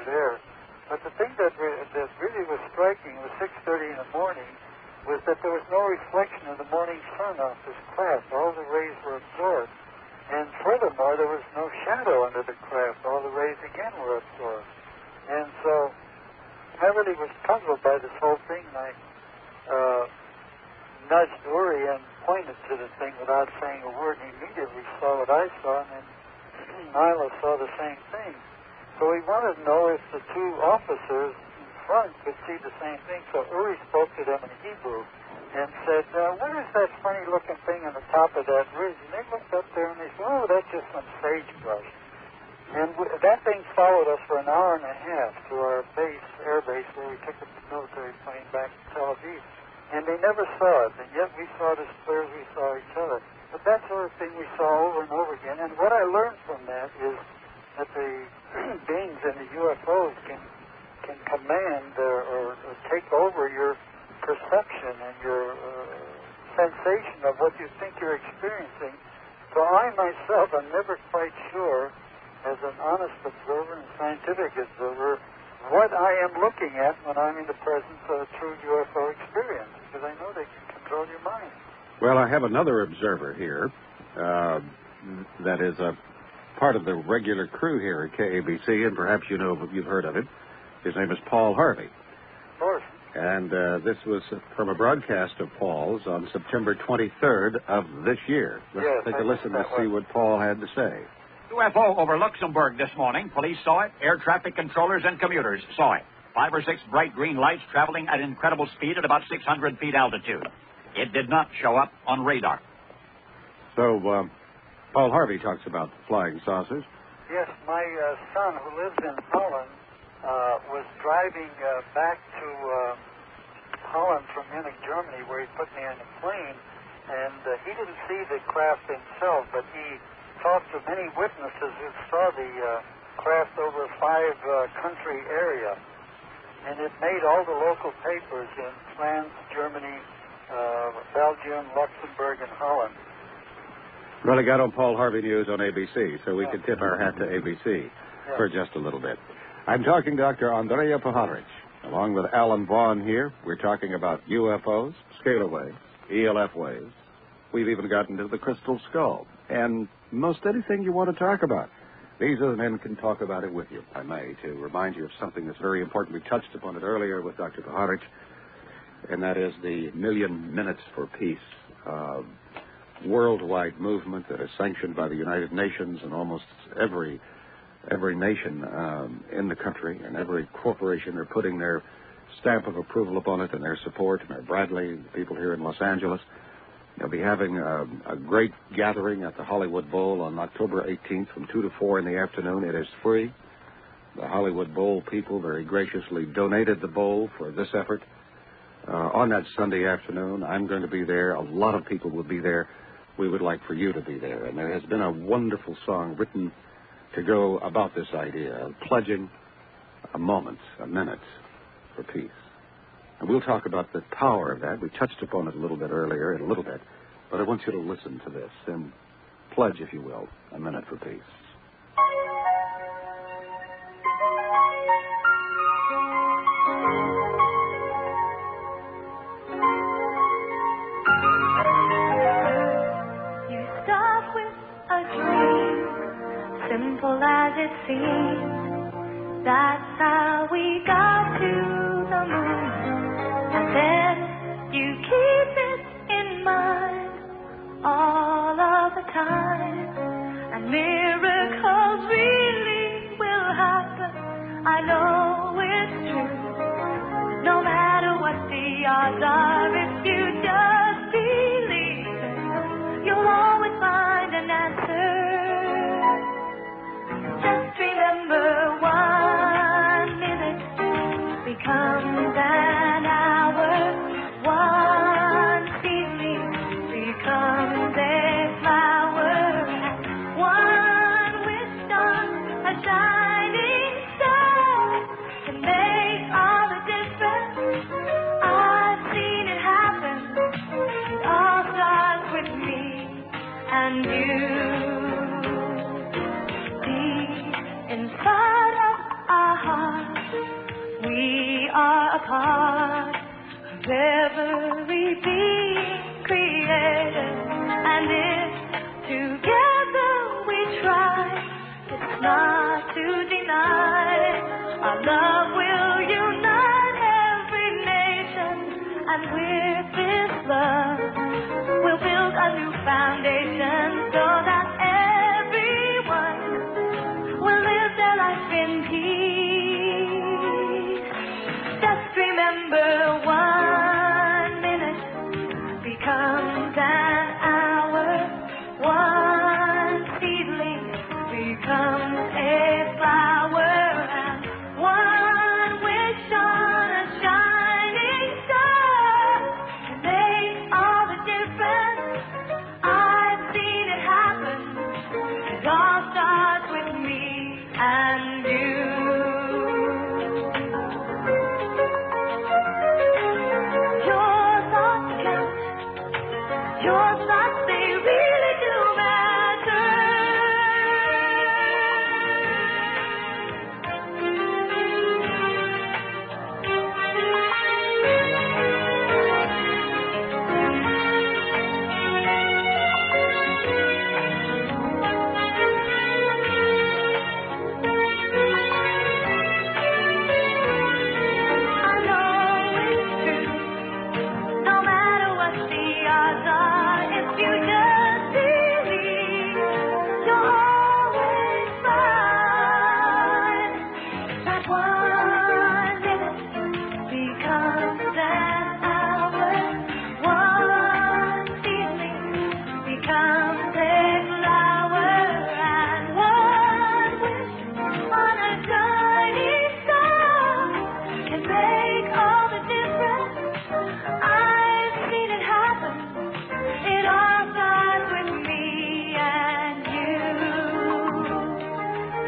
over there. But the thing that, re- that really was striking was 6.30 in the morning was that there was no reflection of the morning sun off this craft. All the rays were absorbed. And furthermore, there was no shadow under the craft. All the rays again were absorbed. And so I really was puzzled by this whole thing. And I uh, nudged Uri and pointed to the thing without saying a word. He immediately saw what I saw, and then Milo saw the same thing. So he wanted to know if the two officers in front could see the same thing. So Uri spoke to them in Hebrew and said, uh, what is that funny looking thing on the top of that ridge? And they looked up there and they said, oh, that's just some sagebrush. And w- that thing followed us for an hour and a half to our base, air base, where we took the military plane back to Tel Aviv. And they never saw it, and yet we saw it as clear as we saw each other. But that sort of thing we saw over and over again. And what I learned from that is that the beings in the UFOs can can command uh, or, or take over your perception and your uh, sensation of what you think you're experiencing. So I myself am never quite sure, as an honest observer and scientific observer, what I am looking at when I'm in the presence of a true UFO experience, because I know they can control your mind. Well, I have another observer here uh, that is a part of the regular crew here at KABC, and perhaps you know you've heard of it. His name is Paul Harvey. Of course. And uh, this was from a broadcast of Paul's on September 23rd of this year. Let's Yes, take a listen to see what Paul had to say. UFO over Luxembourg this morning. Police saw it. Air traffic controllers and commuters saw it. Five or six bright green lights traveling at incredible speed at about 600 feet altitude. It did not show up on radar. So, um, Paul Harvey talks about flying saucers. Yes, my uh, son, who lives in Holland, uh, was driving uh, back to uh, Holland from Munich, Germany, where he put me on a plane, and uh, he didn't see the craft himself, but he talked to many witnesses who saw the uh, craft over a five-country area, and it made all the local papers in France, Germany, uh, Belgium, Luxembourg, and Holland. Well, I got on Paul Harvey News on ABC, so we can tip our hat to ABC Yeah. for just a little bit. I'm talking Dr. Andrija Puharich, along with Alan Vaughan here. We're talking about UFOs, scalar waves, ELF waves. We've even gotten to the crystal skull, and most anything you want to talk about. These other men can talk about it with you, if I may, to remind you of something that's very important. We touched upon it earlier with Dr. Puharich, and that is the Million Minutes for Peace. Uh, worldwide movement that is sanctioned by the United Nations and almost every every nation um, in the country and every corporation are putting their stamp of approval upon it and their support. Mayor Bradley, people here in Los Angeles, they'll be having um, a great gathering at the Hollywood Bowl on October 18th from 2 to 4 in the afternoon. It is free. The Hollywood Bowl people very graciously donated the bowl for this effort. Uh, on that Sunday afternoon, I'm going to be there. A lot of people will be there we would like for you to be there. And there has been a wonderful song written to go about this idea of pledging a moment, a minute for peace. And we'll talk about the power of that. We touched upon it a little bit earlier, in a little bit. But I want you to listen to this and pledge, if you will, a minute for peace. Time. And miracles really will happen. I know it's true. No matter what the odds are, if you just believe, you'll always find an answer. Part of every being created. And if together we try, it's not to deny our love will unite every nation. And with this love,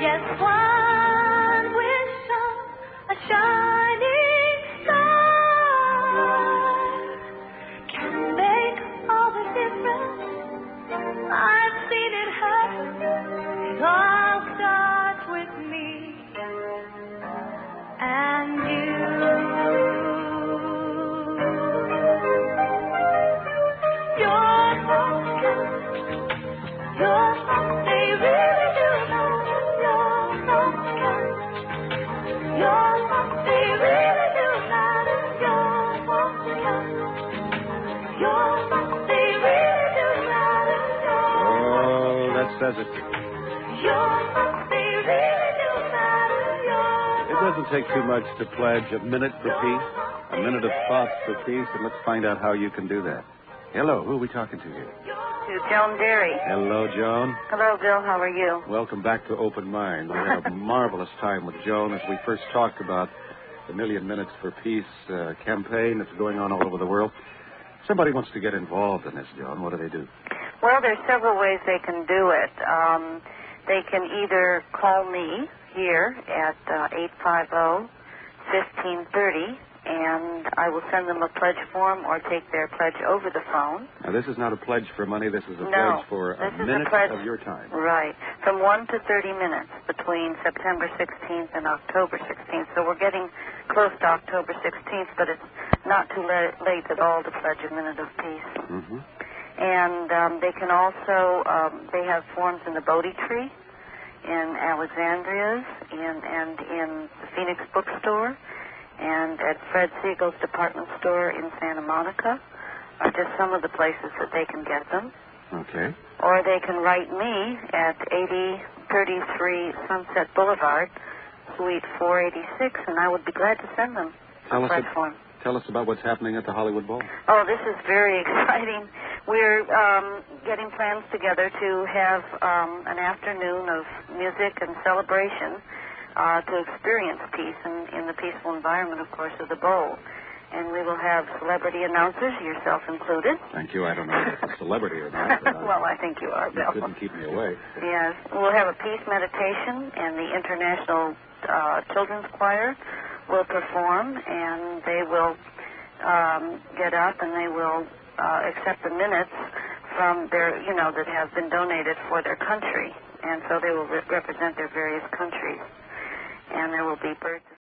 Yes, one says it. Your thoughts, they really do matter. Your It doesn't take too much to pledge a minute for peace, a minute of thought for peace, and let's find out how you can do that. Hello, who are we talking to here? To Joan Derry. Hello, Joan. Hello, Bill. How are you? Welcome back to Open Mind. We had a marvelous time with Joan as we first talked about the Million Minutes for Peace uh, campaign that's going on all over the world. Somebody wants to get involved in this, Joan. What do they do? Well, there's several ways they can do it. Um, they can either call me here at uh, 850-1530, and I will send them a pledge form or take their pledge over the phone. Now, this is not a pledge for money. This is a No, pledge for a is a minute pledge- of your time. Right. From 1 to 30 minutes between September 16th and October 16th. So we're getting close to October 16th, but it's not too late at all to pledge a minute of peace. Mm-hmm. And um, they can also, um, they have forms in the Bodhi Tree, in Alexandria's, in, and in the Phoenix Bookstore, and at Fred Segal's department store in Santa Monica, are just some of the places that they can get them. Okay. Or they can write me at 8033 Sunset Boulevard, Suite 486, and I would be glad to send them Tell a us, form. tell us about what's happening at the Hollywood Bowl. Oh, this is very exciting. We're um, getting plans together to have um, an afternoon of music and celebration uh, to experience peace in, in the peaceful environment, of course, of the bowl. And we will have celebrity announcers, yourself included. Thank you. I don't know if it's a celebrity or not. I- well, I think you are, you Bill. couldn't keep me away. Yes, we'll have a peace meditation, and the International uh, Children's Choir will perform, and they will um, get up and they will uh, accept the minutes from their, you know, that have been donated for their country, and so they will re- represent their various countries, and there will be birds.